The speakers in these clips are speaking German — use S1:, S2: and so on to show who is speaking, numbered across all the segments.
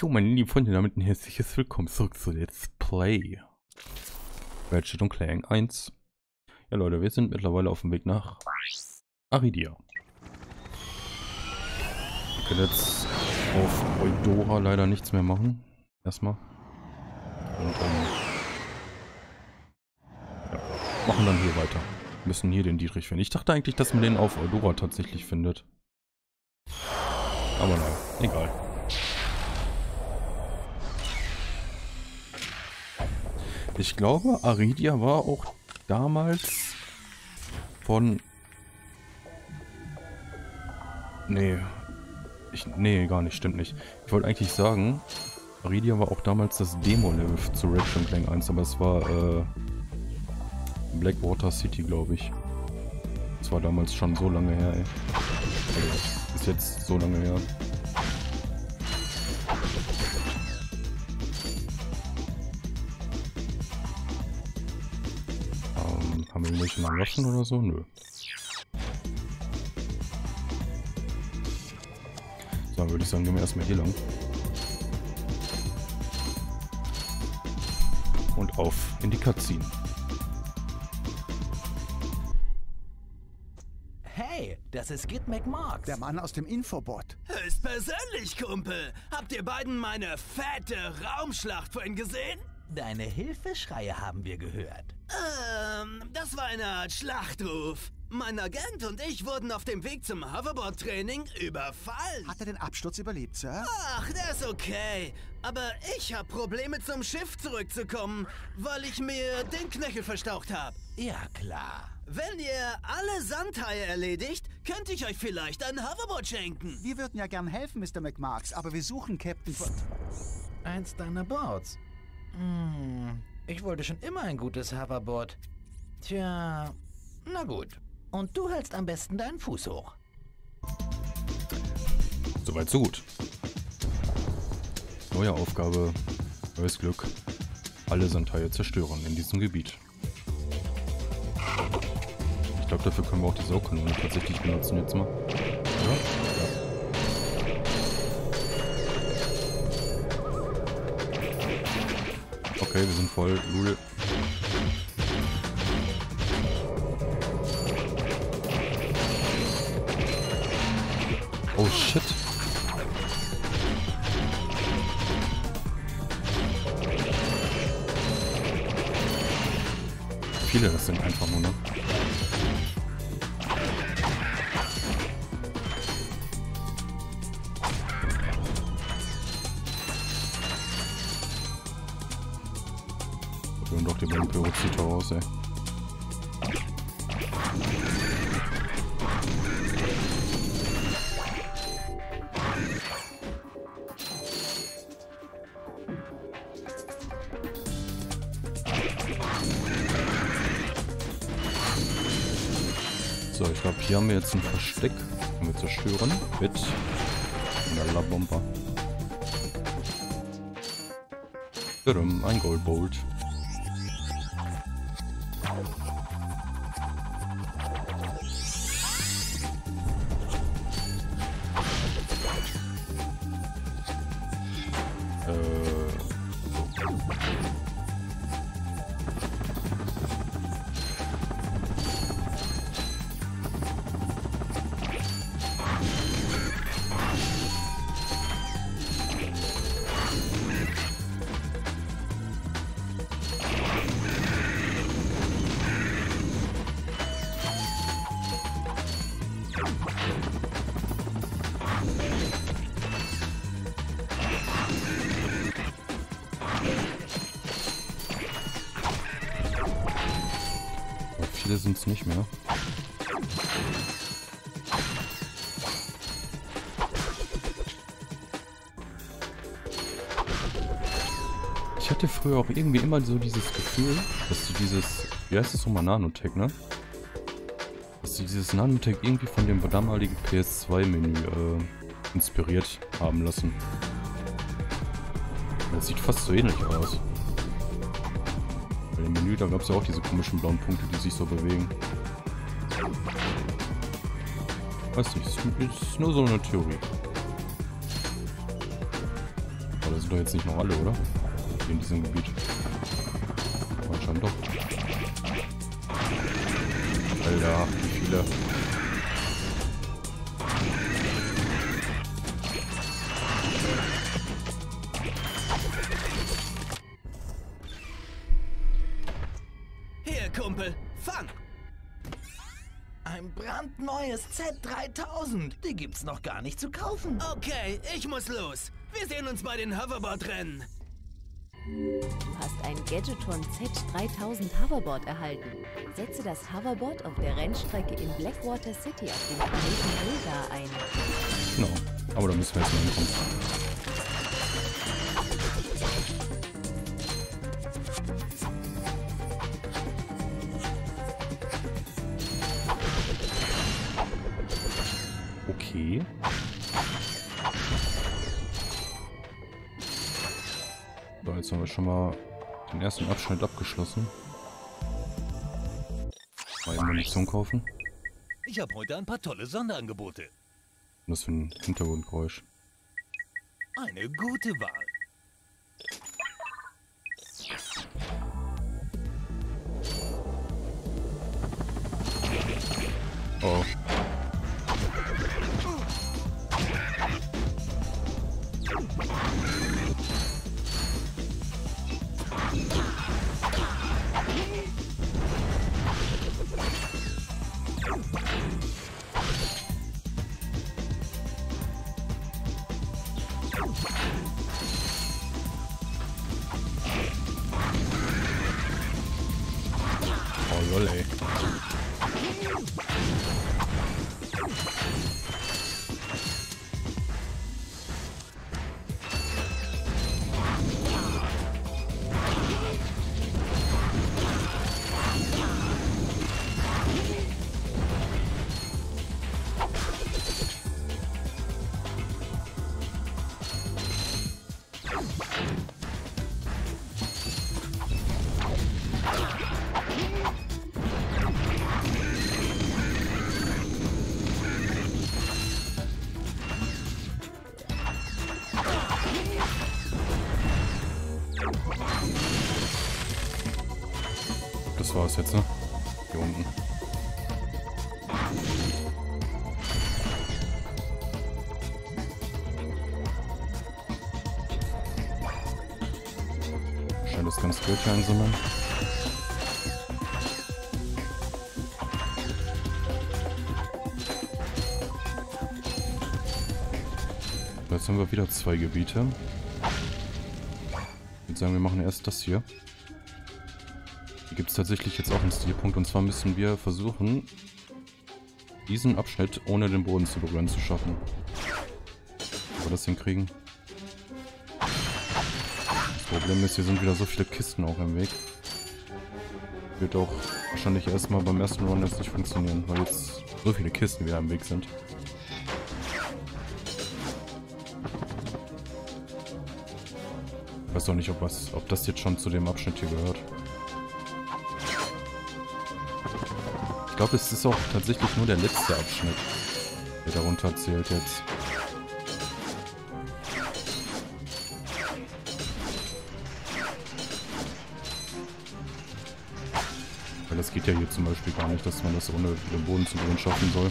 S1: Jo, meine lieben Freunde, damit ein herzliches Willkommen zurück zu Let's Play. Ratchet und Clank 1. Ja Leute, wir sind mittlerweile auf dem Weg nach Aridia. Wir können jetzt auf Eudora leider nichts mehr machen. Erstmal. Und ähm, ja, machen dann hier weiter. Müssen hier den Dietrich finden. Ich dachte eigentlich, dass man den auf Eudora tatsächlich findet. Aber naja, egal. Ich glaube, Aridia war auch damals von... Nee. Ich, nee, gar nicht, stimmt nicht. Ich wollte eigentlich sagen, Aridia war auch damals das Demo-Level zu Red Clank 1, aber es war äh, Blackwater City, glaube ich. Das war damals schon so lange her, ey. Also, ist jetzt so lange her. Irgendwelche Maroschen oder so? Nö. So, würde ich sagen, gehen wir erstmal hier lang. Und auf in die Cutscene.
S2: Hey, das ist Git McMarks.
S3: Der Mann aus dem Infobot.
S4: Höchstpersönlich, Kumpel. Habt ihr beiden meine fette Raumschlacht vorhin gesehen?
S2: Deine Hilfeschreie haben wir gehört.
S4: Ähm, das war eine Art Schlachtruf. Mein Agent und ich wurden auf dem Weg zum Hoverboard-Training überfallen.
S3: Hat er den Absturz überlebt, Sir?
S4: Ach, der ist okay. Aber ich habe Probleme zum Schiff zurückzukommen, weil ich mir den Knöchel verstaucht habe.
S2: Ja, klar.
S4: Wenn ihr alle Sandhaie erledigt, könnte ich euch vielleicht ein Hoverboard schenken.
S3: Wir würden ja gern helfen, Mr. McMarks, aber wir suchen Captain...
S2: Eins deiner Boards. Hm, ich wollte schon immer ein gutes Hoverboard. Tja, na gut. Und du hältst am besten deinen Fuß hoch.
S1: Soweit so gut. Neue Aufgabe, neues Glück. Alle Sandhaie zerstören in diesem Gebiet. Ich glaube, dafür können wir auch die Saukanone tatsächlich benutzen jetzt mal. Ja? Okay, wir sind voll. Lul. Oh shit. Viele das sind einfach nur, ne? Hier haben wir jetzt ein Versteck. Können wir zerstören mit einer Bomba. Ein Goldbolt. Sind es nicht mehr. Ich hatte früher auch irgendwie immer so dieses Gefühl, dass du dieses, wie heißt das nochmal, Nanotech, ne? Dass du dieses Nanotech irgendwie von dem damaligen PS2-Menü äh, inspiriert haben lassen. Das sieht fast so ähnlich aus. Dem Menü, da gab es ja auch diese komischen blauen Punkte, die sich so bewegen. Weiß nicht, ist nur so eine Theorie. Aber das sind doch jetzt nicht noch alle, oder? In diesem Gebiet. Anscheinend doch. Alter, wie viele.
S2: Z3000. Die gibt's noch gar nicht zu kaufen.
S4: Okay, ich muss los. Wir sehen uns bei den Hoverboard-Rennen.
S5: Du hast ein Gadgeton Z3000 Hoverboard erhalten. Setze das Hoverboard auf der Rennstrecke in Blackwater City auf dem Planeten Elga ein.
S1: Genau. Aber da müssen wir jetzt mal hinkommen. Haben wir schon mal den ersten Abschnitt abgeschlossen. Mal eben Munition kaufen.
S6: Ich habe heute ein paar tolle Sonderangebote.
S1: Was für ein Hintergrundgeräusch.
S6: Eine gute Wahl.
S1: Oh. Oh どうだ? Das war's jetzt, ne? Hier unten. Scheint das Geld hier einsammeln. Jetzt haben wir wieder zwei Gebiete. Sagen, wir machen erst das hier. Hier gibt es tatsächlich jetzt auch einen Stilpunkt und zwar müssen wir versuchen, diesen Abschnitt ohne den Boden zu berühren zu schaffen. Ob wir das hinkriegen? Das Problem ist, hier sind wieder so viele Kisten auch im Weg. Wird auch wahrscheinlich erstmal beim ersten Run jetzt nicht funktionieren, weil jetzt so viele Kisten wieder im Weg sind. Weiß auch nicht, ob, was, ob das jetzt schon zu dem Abschnitt hier gehört. Ich glaube, es ist auch tatsächlich nur der letzte Abschnitt, der darunter zählt jetzt. Weil das geht ja hier zum Beispiel gar nicht, dass man das ohne den Boden zu berühren schaffen soll.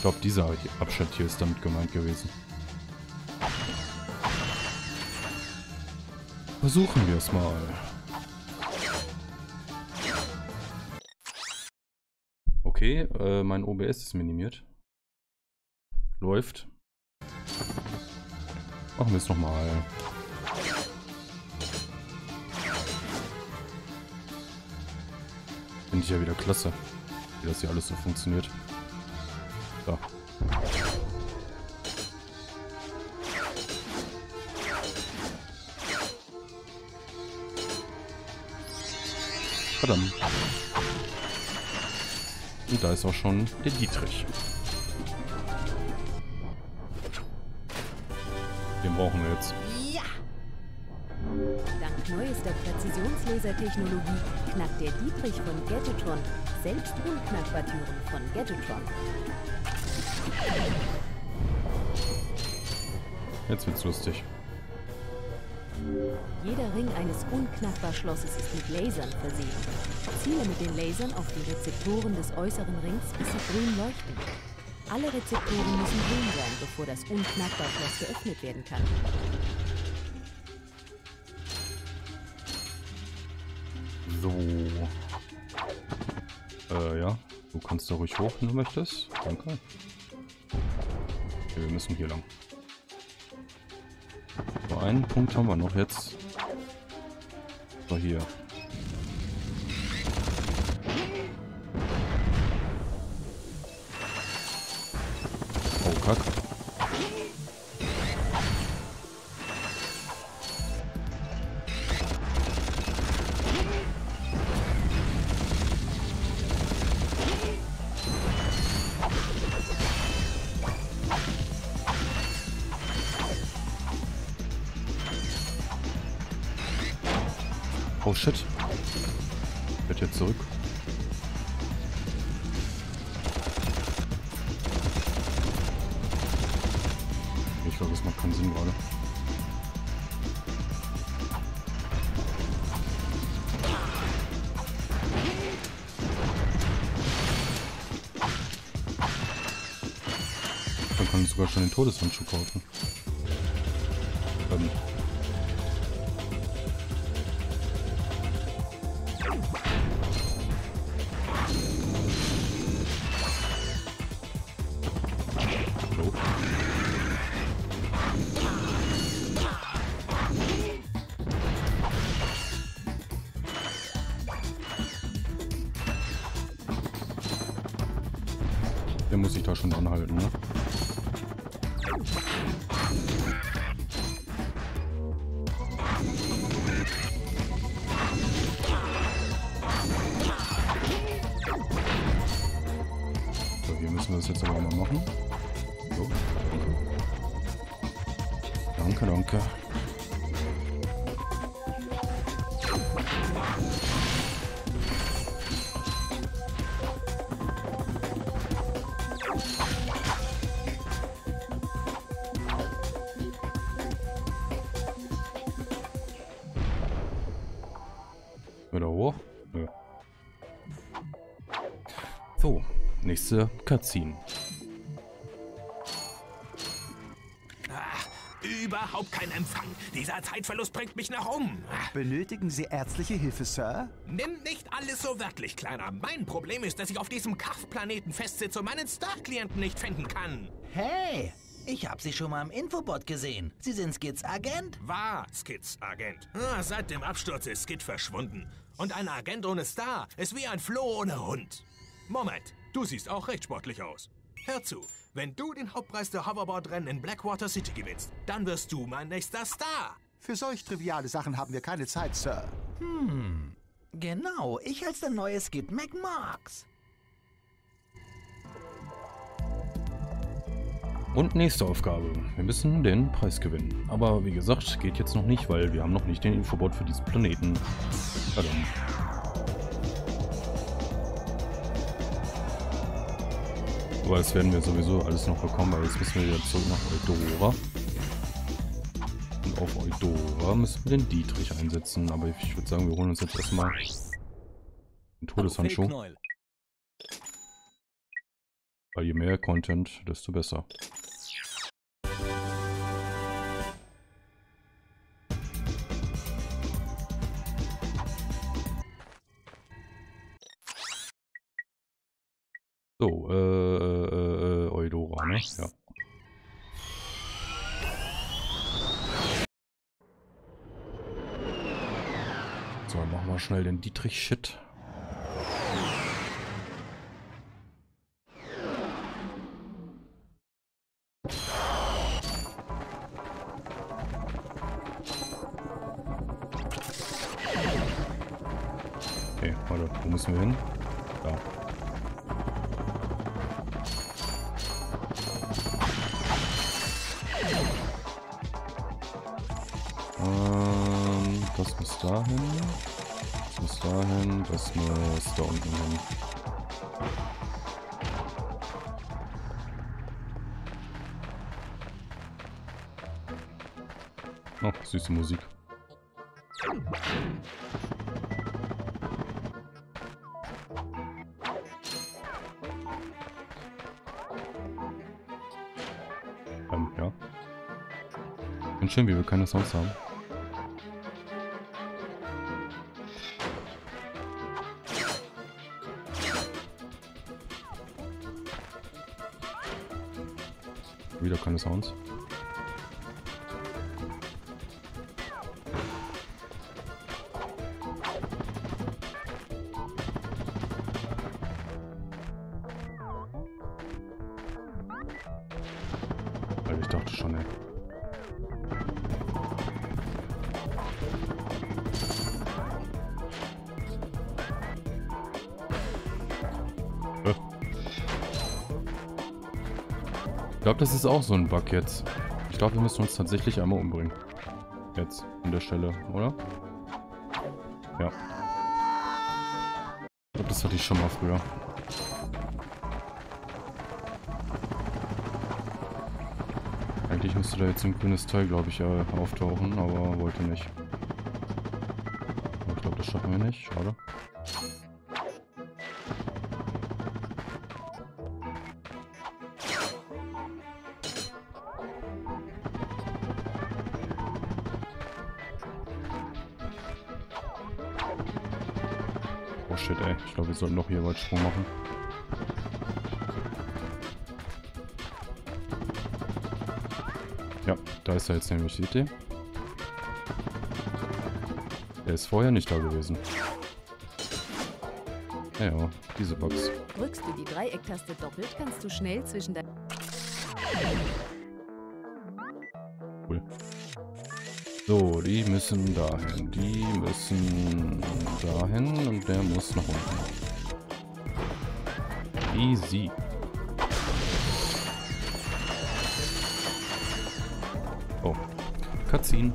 S1: Ich glaube, dieser Abschnitt hier ist damit gemeint gewesen. Versuchen wir es mal. Okay, äh, mein OBS ist minimiert. Läuft. Machen wir es nochmal. Finde ich ja wieder klasse, wie das hier alles so funktioniert. So. Verdammt. Und da ist auch schon der Dietrich. Den brauchen wir jetzt.
S5: Ja! Dank neuester Präzisionslasertechnologie knackt der Dietrich von Gadgetron selbst Unknackbartüren von Gadgetron.
S1: Jetzt wird's lustig.
S5: Jeder Ring eines Unknackbar-Schlosses ist mit Lasern versehen. Ziele mit den Lasern auf die Rezeptoren des äußeren Rings, bis sie grün leuchten. Alle Rezeptoren müssen grün sein, bevor das Unknackbar-Schloss geöffnet werden kann.
S1: So. Äh, ja. Du kannst da ruhig hoch, wenn du möchtest. Danke. Okay, wir müssen hier lang. So, einen Punkt haben wir noch jetzt. So, hier. Oh, kack. Jetzt zurück. Ich glaube, das macht keinen Sinn gerade. Dann kann ich sogar schon den Todeshandschuh kaufen. Muss sich da schon anhalten, ne? Nächste Cutscene.
S7: Überhaupt kein Empfang. Dieser Zeitverlust bringt mich nach um.
S3: Benötigen Sie ärztliche Hilfe, Sir?
S7: Nimm nicht alles so wörtlich, Kleiner. Mein Problem ist, dass ich auf diesem Kaff-Planeten festsitze und meinen Star-Klienten nicht finden kann.
S2: Hey, ich hab Sie schon mal im Infobot gesehen. Sie sind Skids Agent?
S7: War Skids Agent. Ah, seit dem Absturz ist Skid verschwunden. Und ein Agent ohne Star ist wie ein Floh ohne Hund. Moment, du siehst auch recht sportlich aus. Hör zu, wenn du den Hauptpreis der Hoverboard-Rennen in Blackwater City gewinnst, dann wirst du mein nächster Star.
S3: Für solch triviale Sachen haben wir keine Zeit, Sir.
S2: Genau, ich als der neue Skid McMarks.
S1: Und nächste Aufgabe. Wir müssen den Preis gewinnen. Aber wie gesagt, geht jetzt noch nicht, weil wir haben noch nicht den Infobot für diesen Planeten. Verdammt. Aber das werden wir sowieso alles noch bekommen, weil jetzt müssen wir wieder zurück nach Eudora. Und auf Eudora müssen wir den Dietrich einsetzen. Aber ich würde sagen, wir holen uns jetzt erstmal den Todeshandschuh. Weil je mehr Content, desto besser. Ja. So, machen wir schnell den Dietrich-Shit. Muss da unten hin. Oh, süße Musik. Ähm, ja. Bin schön, wie wir keine Sounds haben. Wieder keine Sounds. Weil ich dachte schon, ey. Glaube, das ist auch so ein Bug jetzt. Ich glaube, wir müssen uns tatsächlich einmal umbringen. Jetzt, an der Stelle, oder? Ja. Ich glaube, das hatte ich schon mal früher. Eigentlich müsste da jetzt ein grünes Teil, glaube ich, äh, auftauchen, aber wollte nicht. Aber ich glaube, das schaffen wir nicht. Schade. Sollten noch hier Weitsprung machen. Ja, da ist er jetzt nämlich, seht ihr? Der ist vorher nicht da gewesen. Ja, diese Box.
S5: Drückst du die Dreiecktaste doppelt, kannst du schnell zwischen deinen...
S1: Cool. So, die müssen dahin. Die müssen dahin und der muss nach unten. Easy. Oh. Cutscene.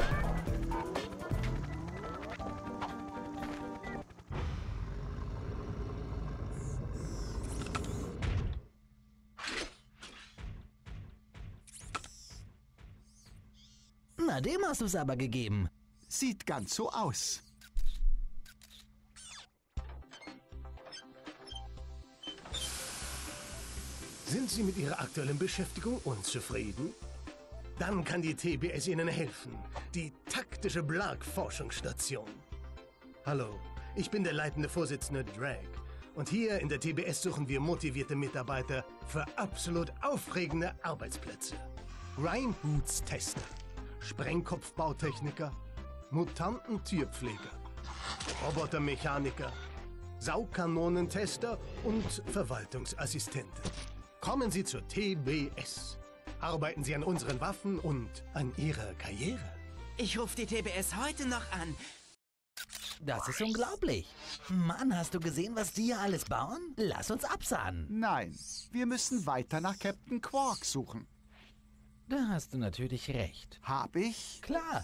S2: Na, dem hast du es aber gegeben.
S3: Sieht ganz so aus.
S8: Sind Sie mit Ihrer aktuellen Beschäftigung unzufrieden? Dann kann die TBS Ihnen helfen. Die taktische Blag-Forschungsstation. Hallo, ich bin der leitende Vorsitzende Drag. Und hier in der TBS suchen wir motivierte Mitarbeiter für absolut aufregende Arbeitsplätze. Ryan Boots Tester, Sprengkopfbautechniker, Mutantentierpfleger, Robotermechaniker, Saukanonentester und Verwaltungsassistenten. Kommen Sie zur TBS. Arbeiten Sie an unseren Waffen und an Ihrer Karriere.
S4: Ich rufe die TBS heute noch an.
S2: Das ist unglaublich. Mann, hast du gesehen, was die hier alles bauen? Lass uns absahnen.
S3: Nein, wir müssen weiter nach Captain Quark suchen.
S2: Da hast du natürlich recht.
S3: Hab ich?
S2: Klar,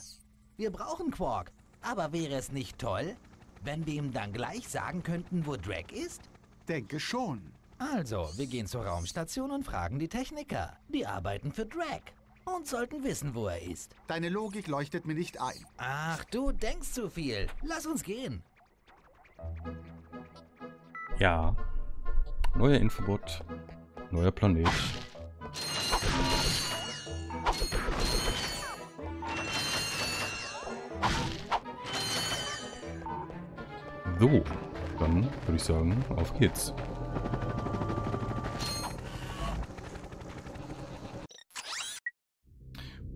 S2: wir brauchen Quark. Aber wäre es nicht toll, wenn wir ihm dann gleich sagen könnten, wo Drake ist?
S3: Denke schon.
S2: Also, wir gehen zur Raumstation und fragen die Techniker. Die arbeiten für Drake und sollten wissen, wo er ist.
S3: Deine Logik leuchtet mir nicht ein.
S2: Ach, du denkst zu viel. Lass uns gehen.
S1: Ja. Neuer Infobot. Neuer Planet. So, dann würde ich sagen, auf geht's.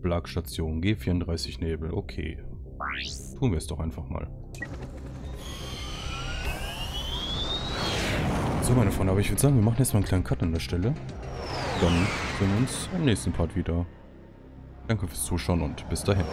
S1: Blagstation G34 Nebel, okay. Tun wir es doch einfach mal. So, meine Freunde, aber ich würde sagen, wir machen jetzt mal einen kleinen Cut an der Stelle. Dann sehen wir uns im nächsten Part wieder. Danke fürs Zuschauen und bis dahin.